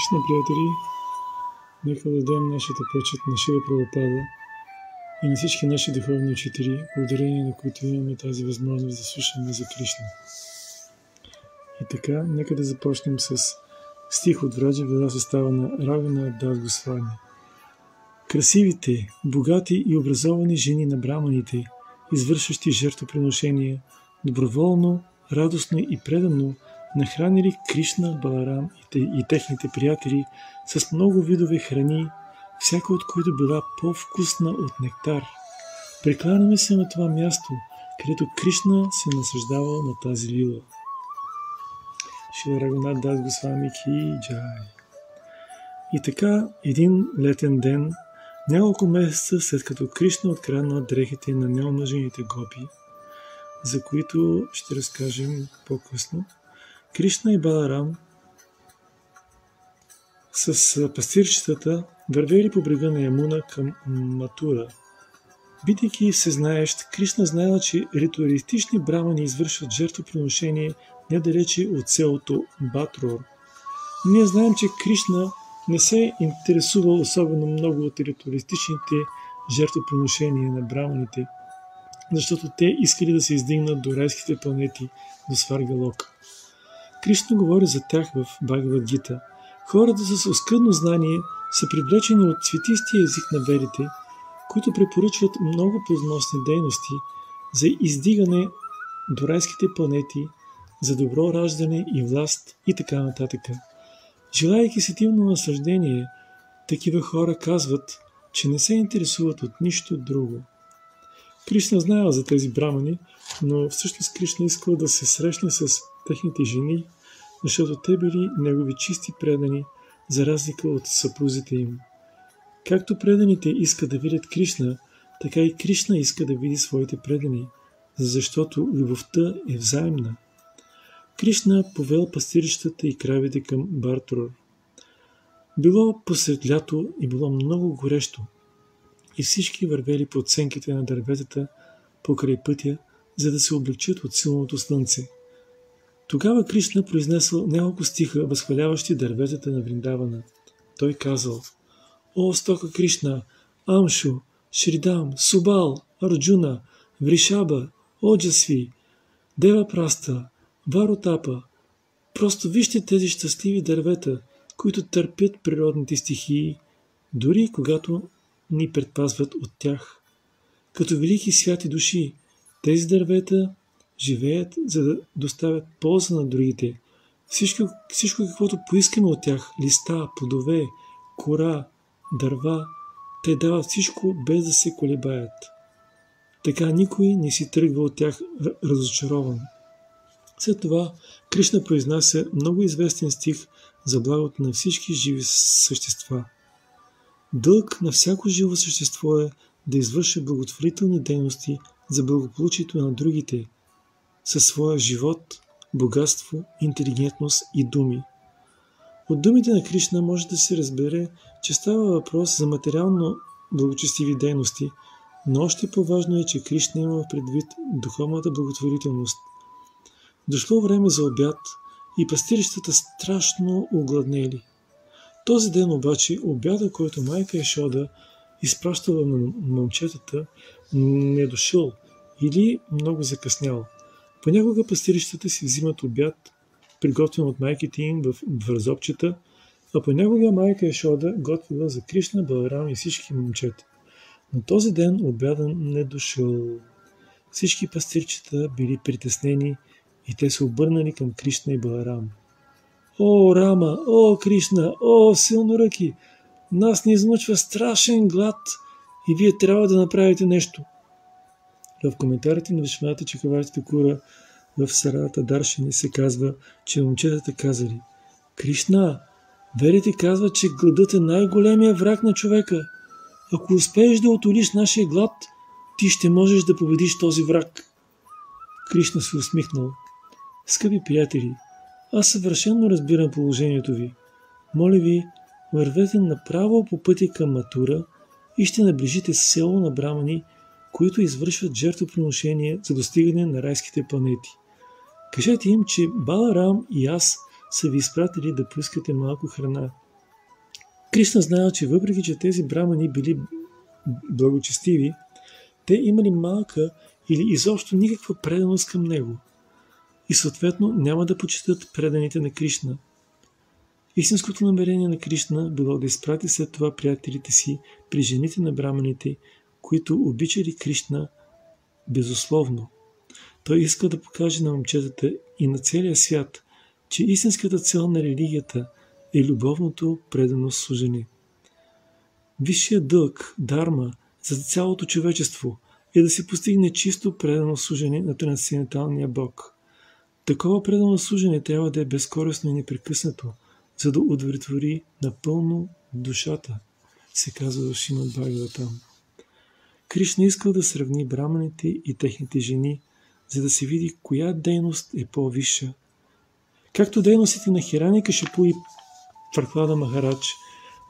Кришна, приятели, нека дадем нашата почет на Шива Правопада и на всички наши духовни учители, благодарение на които имаме тази възможност да слушаме за Кришна. И така, нека да започнем с стих от Враджа Вела състава на Равина Дас Госвами. Красивите, богати и образовани жени на браманите, извършващи жертвоприношения, доброволно, радостно и предано – нахранили Кришна, Баларам и техните приятели с много видове храни, всяка от които била по-вкусна от нектар. Прекланяме се на това място, където Кришна се насъждавал на тази лила. Шила Рагунат Дас Госвами Ки Джай. И така, един летен ден, няколко месеца след като Кришна открадна дрехите на неомъжените гопи, за които ще разкажем по-късно, Кришна и Баларам с пастирчетата вървели по брега на Ямуна към Матура. Бидейки се знаещ, Кришна знаела, че ритуалистични брамани извършват жертвоприношение недалече от селото Батрор. Ние знаем, че Кришна не се интересува особено много от ритуалистичните жертвоприношения на браманите, защото те искали да се издигнат до райските планети, до Сваргалока. Кришна говори за тях в Бхагавадгита. Хората с оскъдно знание са привлечени от цветистия език на верите, които препоръчват много плодоносни дейности за издигане до райските планети, за добро раждане и власт и така нататък. Желайки сетивно наслаждение, такива хора казват, че не се интересуват от нищо друго. Кришна знаел за тези брамани, но всъщност Кришна искал да се срещне с техните жени, защото те били негови чисти предани, за разлика от съпрузите им. Както преданите искат да видят Кришна, така и Кришна иска да види своите предани, защото любовта е взаимна. Кришна повел пастирищата и кравите към Бартур. Било посред лято и било много горещо. И всички вървели по оценките на дърветата покрай пътя, за да се облегчат от силното слънце. Тогава Кришна произнесъл няколко стиха, възхваляващи дърветата на Вриндавана. Той казал О, стока Кришна, Амшу, Шридам, Субал, Арджуна, Вришаба, Оджасви, Дева Праста, Варотапа. Просто вижте тези щастливи дървета, които търпят природните стихии, дори когато ни предпазват от тях. Като велики святи души, тези дървета живеят, за да доставят полза на другите. Всичко, всичко каквото поискаме от тях, листа, плодове, кора, дърва, те дават всичко без да се колебаят. Така никой не си тръгва от тях разочарован. След това Кришна произнася много известен стих за благото на всички живи същества. Дълг на всяко живо същество е да извърши благотворителни дейности за благополучието на другите – със своя живот, богатство, интелигентност и думи. От думите на Кришна може да се разбере, че става въпрос за материално благочестиви дейности, но още по-важно е, че Кришна има предвид духовната благотворителност. Дошло време за обяд и пастирищата страшно огладнели. Този ден обаче обяда, който майка Ешода изпращала на момчетата, не е дошъл или много закъснял – Понякога пастирищата си взимат обяд, приготвен от майките им в вързопчета, а понякога майка Ешода готвила за Кришна, Баларам и всички момчета. Но този ден обяда не дошъл. Всички пастирчета били притеснени и те се обърнали към Кришна и Баларам. О, Рама! О, Кришна! О, силно ръки! Нас ни измъчва страшен глад и вие трябва да направите нещо. В коментарите на Вишваната Чакаварти Кура в Сарата Даршини се казва, че момчетата казали Кришна, верите казва, че гладът е най-големия враг на човека. Ако успееш да отолиш нашия глад, ти ще можеш да победиш този враг. Кришна се усмихнал. Скъпи приятели, аз съвършенно разбирам положението ви. Моля ви, вървете направо по пътя към Матура и ще наближите село на брамани, които извършват жертвоприношение за достигане на райските планети. Кажете им, че Баларам и аз са ви изпратили да поискате малко храна. Кришна знаел, че въпреки, че тези брамани били благочестиви, те имали малка или изобщо никаква преданост към него и съответно няма да почитат преданите на Кришна. Истинското намерение на Кришна било да изпрати след това приятелите си при жените на браманите, които обичали Кришна безусловно. Той иска да покаже на момчетата и на целия свят, че истинската цел на религията е любовното предано служение. Висшият дълг, дарма, за цялото човечество е да се постигне чисто предано служение на трансценденталния Бог. Такова предано служение трябва да е безкорисно и непрекъснато, за да удовлетвори напълно душата, се казва Шимат там. Кришна искал да сравни браманите и техните жени, за да се види коя дейност е по-висша. Както дейностите на Хираника Шипу и Фарклада Махарадж,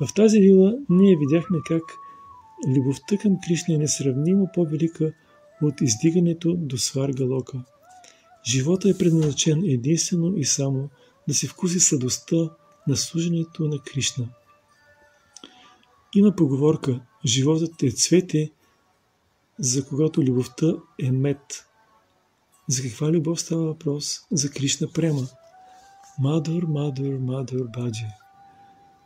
в тази вила ние видяхме как любовта към Кришна е несравнимо по-велика от издигането до сварга лока. Живота е предназначен единствено и само да се вкуси съдостта на служенето на Кришна. Има поговорка «Животът е цвете, за когато любовта е мед». За каква любов става въпрос? За Кришна Према. Мадур, Мадур, Мадур, Баджи.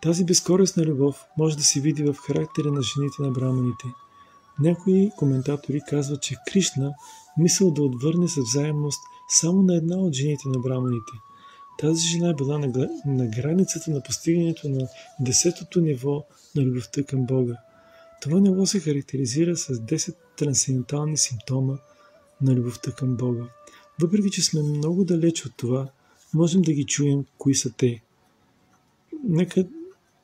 Тази безкорисна любов може да се види в характера на жените на браманите. Някои коментатори казват, че Кришна мисъл да отвърне със взаимност само на една от жените на браманите. Тази жена е била на, на границата на постигането на десетото ниво на любовта към Бога. Това ниво се характеризира с 10 трансцендентални симптома на любовта към Бога. Въпреки, че сме много далеч от това, можем да ги чуем кои са те. Нека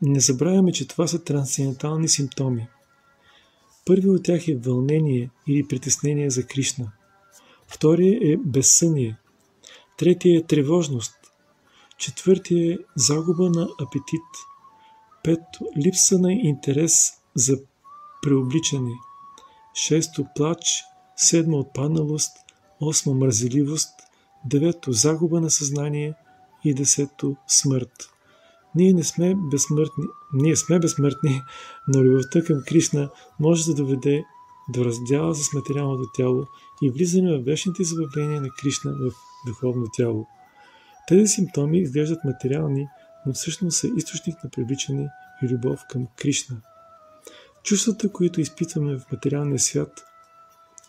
не забравяме, че това са трансцендентални симптоми. Първи от тях е вълнение или притеснение за Кришна. Втория е безсъние. Третия е тревожност. Четвъртия е загуба на апетит. Пето – липса на интерес за преобличане. Шесто – плач. Седмо – отпадналост. Осмо – мързеливост. Девето – загуба на съзнание. И десето – смърт. Ние не сме безсмъртни. Ние сме безсмъртни, но любовта към Кришна може да доведе до раздяла с материалното тяло и влизане в вечните забавления на Кришна в духовно тяло. Тези симптоми изглеждат материални, но всъщност са източник на привличане и любов към Кришна. Чувствата, които изпитваме в материалния свят,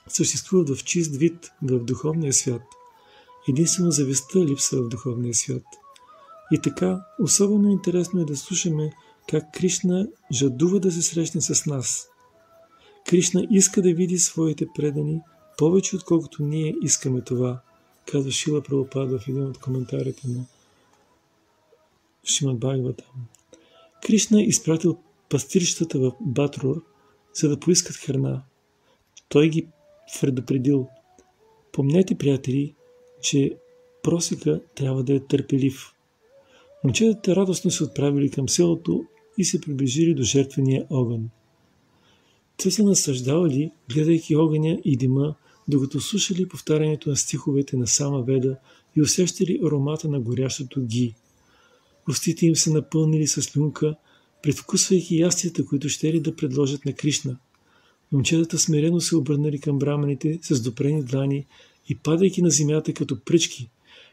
съществуват в чист вид в духовния свят. Единствено завистта липсва в духовния свят. И така, особено интересно е да слушаме как Кришна жадува да се срещне с нас. Кришна иска да види своите предани повече отколкото ние искаме това, казва Шила Правопад в един от коментарите на Шимат Бхагавата. Кришна изпратил пастирищата в Батрур, за да поискат храна. Той ги предупредил. Помнете, приятели, че просека трябва да е търпелив. Момчетата радостно се отправили към селото и се приближили до жертвения огън. Те се насъждавали, гледайки огъня и дима, докато слушали повтарянето на стиховете на Сама Веда и усещали аромата на горящото ги. Устите им се напълнили с люнка, предвкусвайки ястията, които ще ли да предложат на Кришна. Момчетата смирено се обърнали към браманите с допрени длани и падайки на земята като пръчки,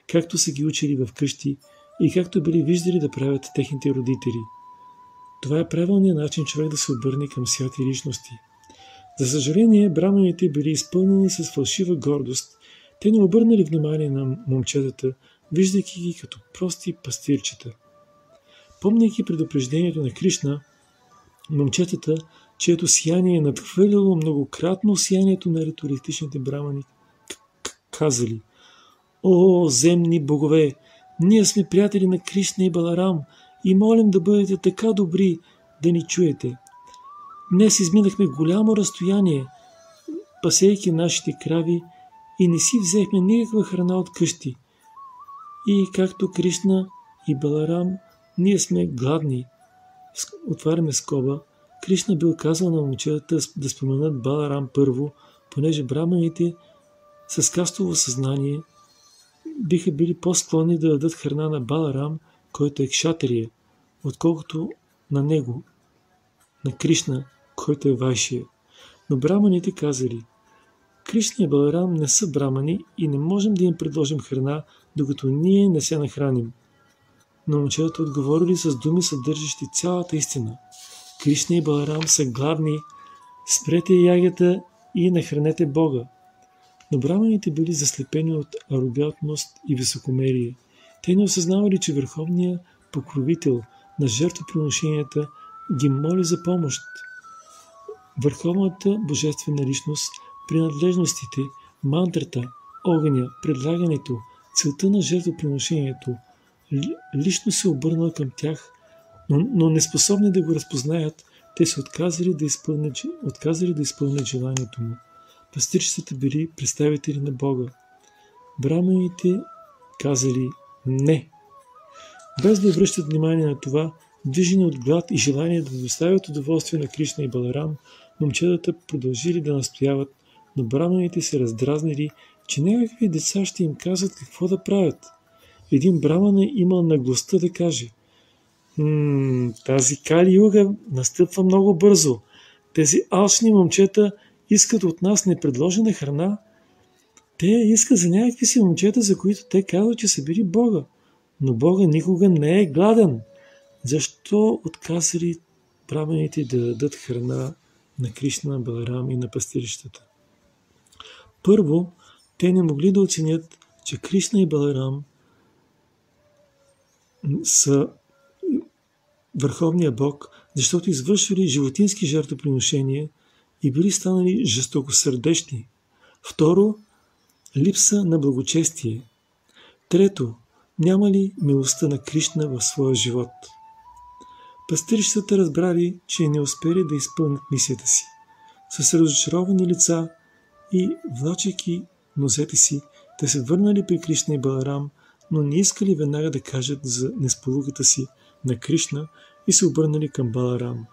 както са ги учили в къщи и както били виждали да правят техните родители. Това е правилният начин човек да се обърне към святи личности – за съжаление, браманите били изпълнени с фалшива гордост. Те не обърнали внимание на момчетата, виждайки ги като прости пастирчета. Помняйки предупреждението на Кришна, момчетата, чието сияние е надхвърлило многократно сиянието на ритористичните брамани, казали О, земни богове! Ние сме приятели на Кришна и Баларам и молим да бъдете така добри да ни чуете. Днес изминахме голямо разстояние, пасейки нашите крави и не си взехме никаква храна от къщи. И както Кришна и Баларам, ние сме гладни. Отваряме скоба. Кришна бил казал на момчетата да споменат Баларам първо, понеже браманите с кастово съзнание биха били по-склонни да дадат храна на Баларам, който е кшатрия, отколкото на него, на Кришна, който е Вайшия. Но браманите казали, Кришна и Баларам не са брамани и не можем да им предложим храна, докато ние не се нахраним. Но момчетата отговорили с думи, съдържащи цялата истина. Кришна и Баларам са гладни, спрете ягата и нахранете Бога. Но браманите били заслепени от арогантност и високомерие. Те не осъзнавали, че върховният покровител на жертвоприношенията ги моли за помощ. Върховната божествена личност, принадлежностите, мантрата, огъня, предлагането, целта на жертвоприношението, лично се обърнал към тях, но, но неспособни да го разпознаят, те се отказали да изпълнят, отказали да изпълнят желанието му. Пастирчетата били представители на Бога. Браманите казали не. Без да обръщат внимание на това, движени от глад и желание да доставят удоволствие на Кришна и Баларам, момчетата продължили да настояват, но браманите се раздразнили, че някакви деца ще им казват какво да правят. Един браман е имал наглостта да каже тази Кали Юга настъпва много бързо. Тези алчни момчета искат от нас непредложена храна. Те искат за някакви си момчета, за които те казват, че са били Бога. Но Бога никога не е гладен. Защо отказали брамените да дадат храна на Кришна, на Баларам и на пастирищата? Първо, те не могли да оценят, че Кришна и Баларам са Върховния Бог, защото извършвали животински жертвоприношения и били станали жестокосърдечни. Второ, липса на благочестие. Трето, няма ли милостта на Кришна в своя живот? Пастирищата разбрали, че не успели да изпълнят мисията си. С разочаровани лица и влачайки нозете си, те се върнали при Кришна и Баларам, но не искали веднага да кажат за несполуката си на Кришна и се обърнали към Баларам.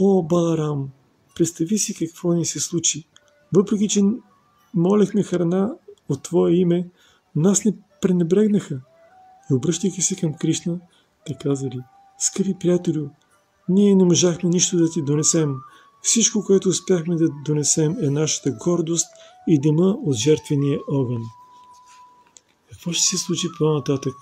О, Баларам, представи си какво ни се случи. Въпреки, че молехме храна от Твое име, нас не пренебрегнаха. И обръщайки се към Кришна, те казали, скъпи приятелю, ние не можахме нищо да ти донесем. Всичко, което успяхме да донесем е нашата гордост и дема от жертвения огън. Какво ще се случи по-нататък?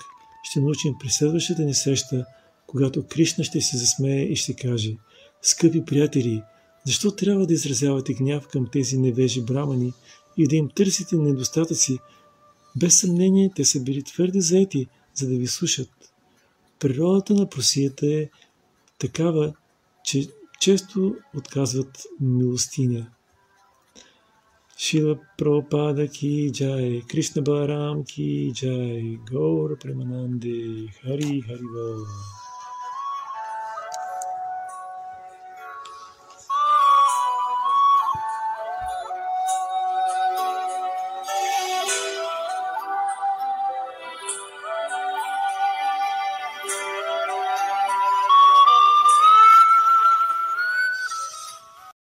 Ще научим при следващата ни среща, когато Кришна ще се засмее и ще каже Скъпи приятели, защо трябва да изразявате гняв към тези невежи брамани и да им търсите недостатъци? Без съмнение, те са били твърде заети, за да ви слушат. Природата на просията е такава, че често отказват милостиня. Шила Прабхупада ки джай, Кришна Баларам ки джай, Гаура Премананде, Хари Хари Бала.